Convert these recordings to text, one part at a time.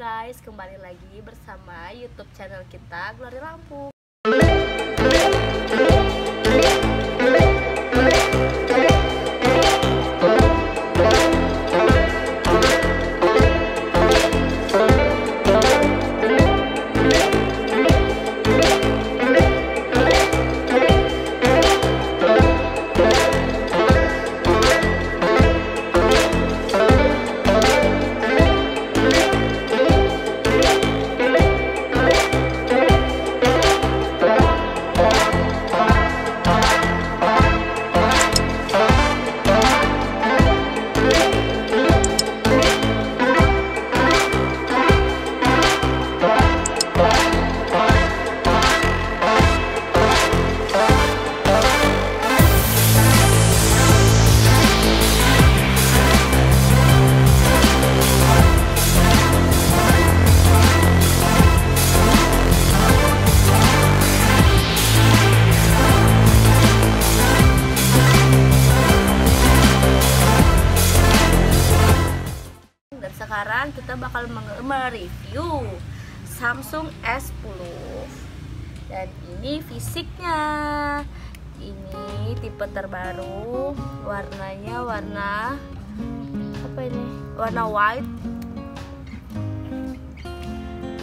guys, kembali lagi bersama YouTube channel kita Glory Lampung. Dan ini fisiknya. Ini tipe terbaru. Warnanya warna Apa ini? Warna white.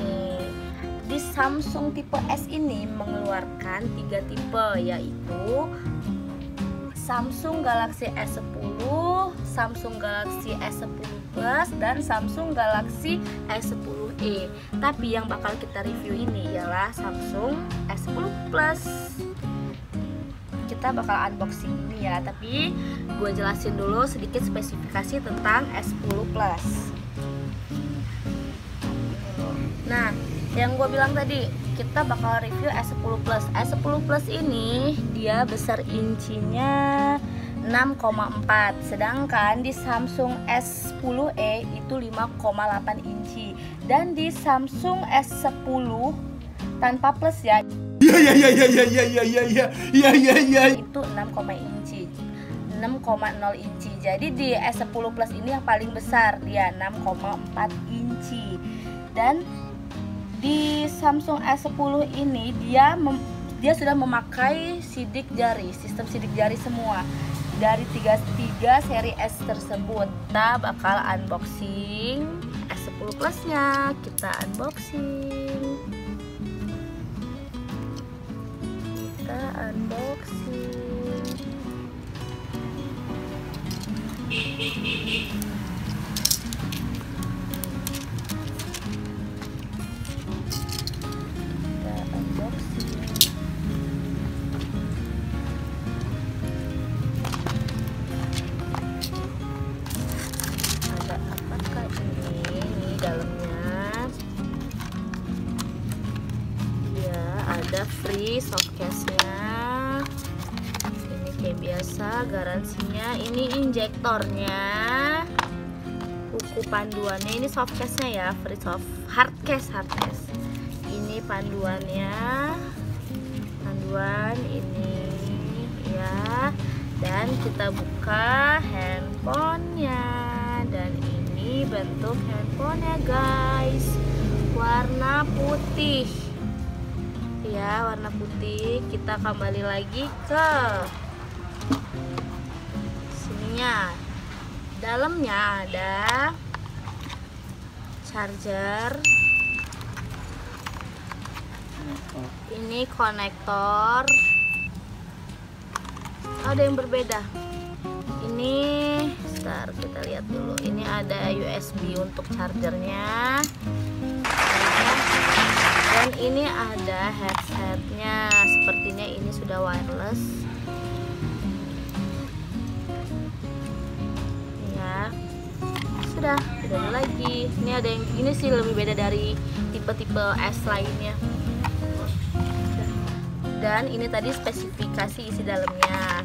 Nih, di Samsung tipe S ini mengeluarkan tiga tipe yaitu Samsung Galaxy S10, Samsung Galaxy S10 Plus, dan Samsung Galaxy S10e. Tapi yang bakal kita review ini ialah Samsung S10 Plus. Kita bakal unboxing ini ya, tapi gue jelasin dulu sedikit spesifikasi tentang S10 Plus. Nah, yang gue bilang tadi, kita bakal review S10 Plus. S10 Plus ini dia besar incinya 6,4 sedangkan di Samsung S10e itu 5,8 inci. Dan di Samsung S10 tanpa plus ya. Ya ya ya ya ya ya ya ya ya ya ya. Itu 6, inci. 6,0 inci. Jadi di S10 Plus ini yang paling besar dia 6,4 inci. Dan di Samsung S10 ini dia dia sudah memakai sidik jari sistem sidik jari semua. Dari tiga, tiga seri S tersebut kita bakal unboxing S10 Plusnya. Kita unboxing. Kita unboxing injektornya buku panduannya ini softcase-nya ya free soft. Hardcase hardcase ini panduannya. Panduan ini ya. Dan kita buka handphonenya. Dan ini bentuk handphonenya guys. Warna putih. Ya warna putih. Kita kembali lagi ke sininya dalamnya ada charger. Ini konektor. Ada yang berbeda. Ini sebentar kita lihat dulu. Ini ada USB untuk chargernya. Dan ini ada headsetnya. Sepertinya ini sudah wireless sudah tidak ada lagi. Ini ada yang ini sih lebih beda dari tipe-tipe S lainnya. Dan ini tadi spesifikasi isi dalamnya.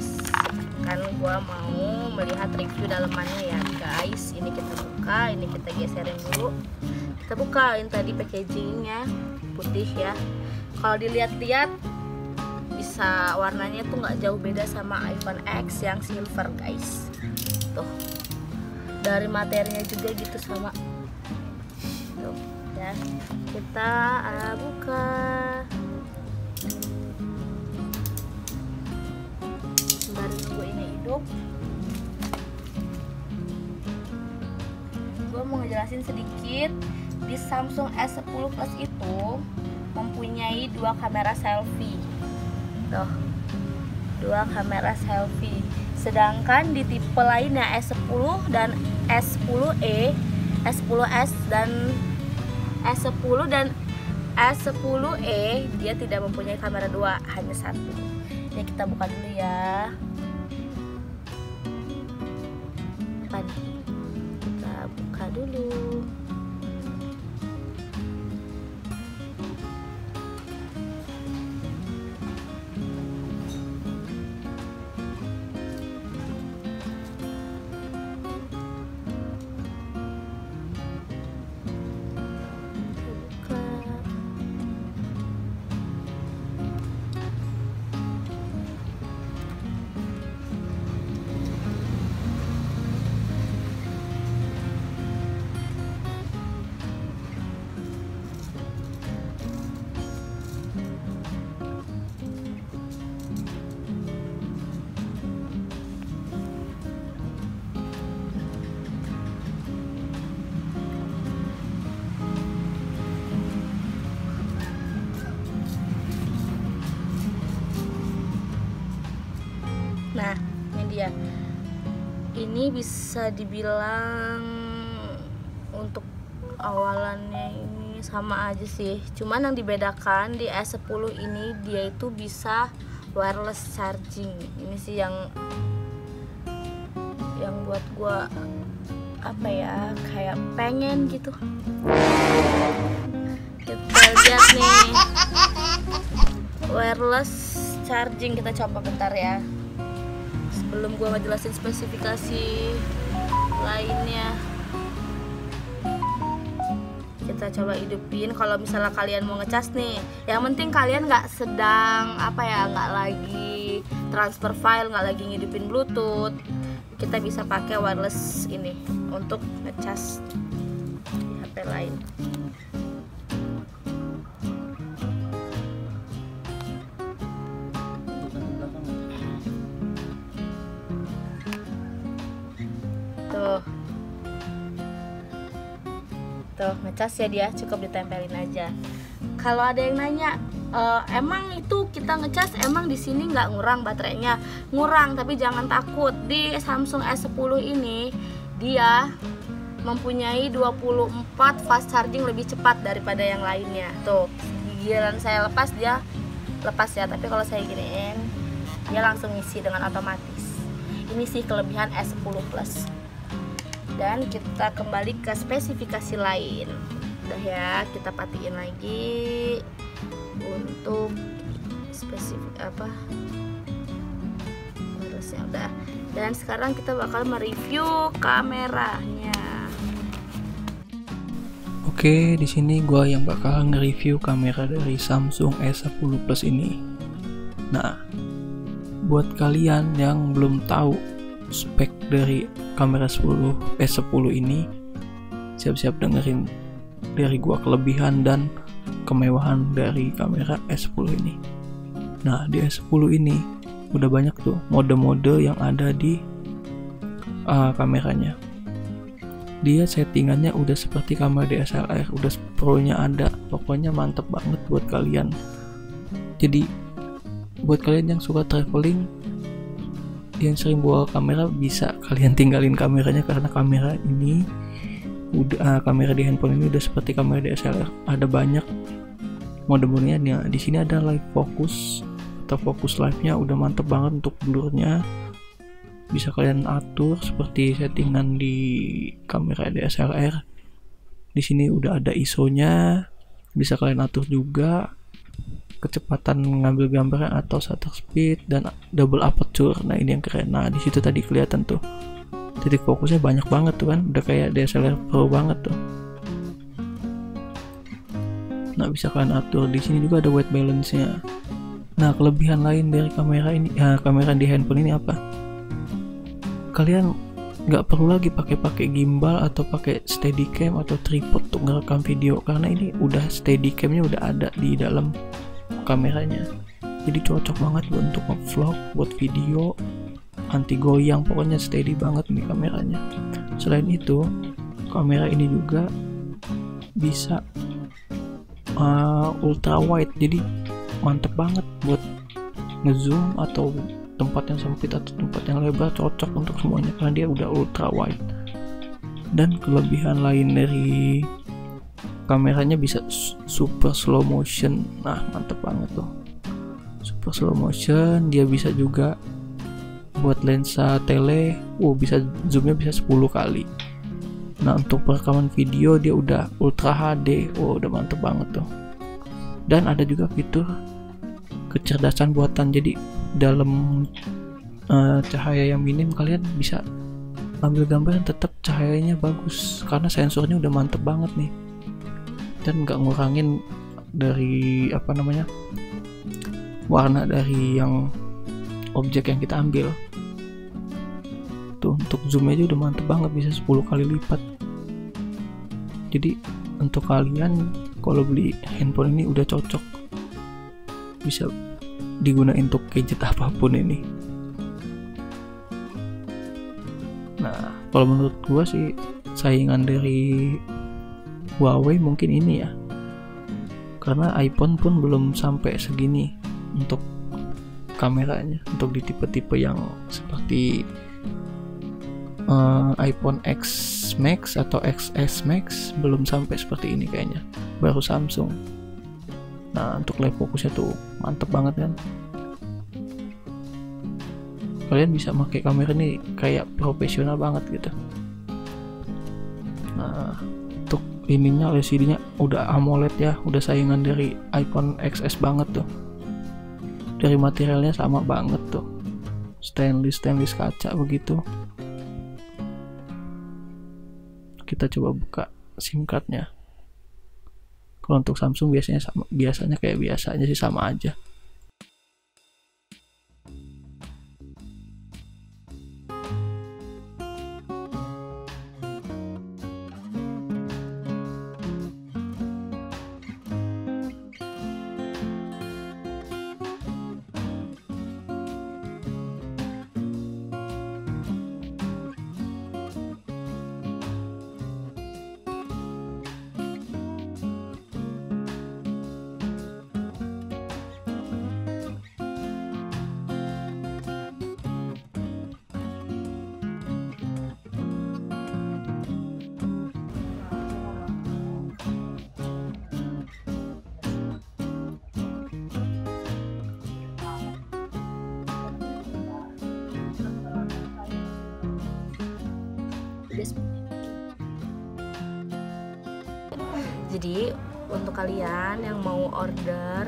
Kan gua mau melihat review dalamannya ya guys. Ini kita buka ini kita geserin dulu. Kita buka ini tadi packagingnya putih ya. Kalau dilihat-lihat bisa warnanya tuh nggak jauh beda sama iPhone X yang silver guys. Tuh dari materinya juga gitu sama. Ya kita uh, buka. Sembari nunggu ini hidup. Gue mau ngejelasin sedikit. Di Samsung S10 Plus itu mempunyai dua kamera selfie. Tuh dua kamera selfie sedangkan di tipe lainnya S10 dan S10e S10s dan S10 dan S10e dia tidak mempunyai kamera dua hanya satu. Ya kita buka dulu ya. Kita buka dulu ini dia. Ini bisa dibilang untuk awalannya ini sama aja sih. Cuman yang dibedakan di S10 ini dia itu bisa wireless charging. Ini sih yang yang buat gua apa ya kayak pengen gitu. Kita lihat nih wireless charging kita coba bentar ya sebelum gua ngejelasin spesifikasi lainnya. Kita coba hidupin kalau misalnya kalian mau ngecas nih. Yang penting kalian nggak sedang apa ya nggak lagi transfer file nggak lagi ngidupin bluetooth. Kita bisa pakai wireless ini untuk ngecas di HP lain ngecas ya dia cukup ditempelin aja. Kalau ada yang nanya "E, emang itu kita ngecas emang di sini nggak ngurang baterainya? Ngurang tapi jangan takut. Di Samsung S10 ini dia mempunyai 24 fast charging lebih cepat daripada yang lainnya. Tuh giliran saya lepas dia lepas ya. Tapi kalau saya giniin dia langsung isi dengan otomatis. Ini sih kelebihan S10 Plus dan kita kembali ke spesifikasi lain. Udah ya kita patiin lagi untuk spesifik apa? Harusnya udah. Dan sekarang kita bakal mereview kameranya. Oke, di sini gua yang bakal nge-review kamera dari Samsung S10 Plus ini. Nah, buat kalian yang belum tahu spek dari kamera 10 S10 ini, siap-siap dengerin dari gua kelebihan dan kemewahan dari kamera S10 ini. Nah, di S10 ini udah banyak tuh mode-mode yang ada di uh, kameranya. Dia settingannya udah seperti kamera DSLR udah pro-nya ada. Pokoknya mantep banget buat kalian. Jadi buat kalian yang suka traveling yang sering bawa kamera bisa kalian tinggalin kameranya karena kamera ini udah uh, kamera di handphone ini udah seperti kamera DSLR ada banyak mode-modenya Nah, di sini ada live focus atau fokus live-nya. Udah mantep banget untuk blurnya. Bisa kalian atur seperti settingan di kamera DSLR. Di sini udah ada ISO-nya, bisa kalian atur juga kecepatan mengambil gambar atau shutter speed dan double aperture. Nah, ini yang keren. Nah, di situ tadi kelihatan tuh. Titik fokusnya banyak banget tuh kan, udah kayak DSLR Pro banget tuh. Nah, bisa kalian atur. Di sini juga ada white balance-nya. Nah, kelebihan lain dari kamera ini, ya, kamera di handphone ini apa? kalian nggak perlu lagi pakai pakai gimbal atau pakai steadicam atau tripod untuk ngerekam video karena ini udah steadicamnya udah ada di dalam kameranya. Jadi cocok banget buat untuk vlog buat video anti goyang pokoknya steady banget nih kameranya. Selain itu kamera ini juga bisa uh, ultra wide. Jadi mantep banget buat ngezoom atau tempat yang sempit atau tempat yang lebar cocok untuk semuanya karena dia udah ultra wide. Dan kelebihan lain dari kameranya bisa super slow motion. Nah mantep banget tuh. Super slow motion dia bisa juga buat lensa tele. Wow bisa zoomnya bisa 10 kali. Nah untuk perekaman video dia udah ultra HD wow udah mantep banget tuh. Dan ada juga fitur kecerdasan buatan. Jadi dalam uh, cahaya yang minim kalian bisa ambil gambar yang tetap cahayanya bagus. Karena sensornya udah mantep banget nih dan nggak ngurangin dari apa namanya warna dari yang objek yang kita ambil. Tuh untuk zoom aja udah mantep banget bisa 10 kali lipat. Jadi untuk kalian kalau beli handphone ini udah cocok. Bisa digunakan untuk gadget apa pun ini. Nah kalau menurut gua sih saingan dari Huawei mungkin ini ya. Karena iPhone pun belum sampai segini untuk kameranya untuk di tipe-tipe yang seperti uh, iPhone X Max atau XS Max belum sampai seperti ini kayaknya. Baru Samsung. Nah untuk live fokusnya tuh mantep banget kan. Kalian bisa pakai kamera ini kayak profesional banget gitu. Nah ininya LCD nya udah AMOLED ya udah saingan dari iPhone XS banget tuh. Dari materialnya sama banget tuh. Stainless stainless kaca begitu. Kita coba buka SIM cardnya. Kalau untuk Samsung biasanya sama biasanya kayak biasanya sih sama aja Jadi untuk kalian yang mau order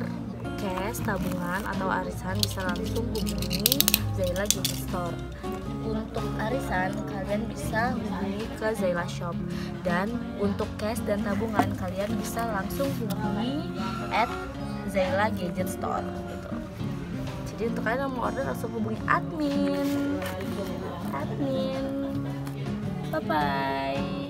cash, tabungan atau arisan bisa langsung hubungi Zaila Gift Store. Untuk arisan kalian bisa hubungi ke Zaila Shop dan untuk cash dan tabungan kalian bisa langsung hubungi at Zaila Gadget Store gitu. Jadi untuk kalian yang mau order langsung hubungi admin. Admin. 拜拜。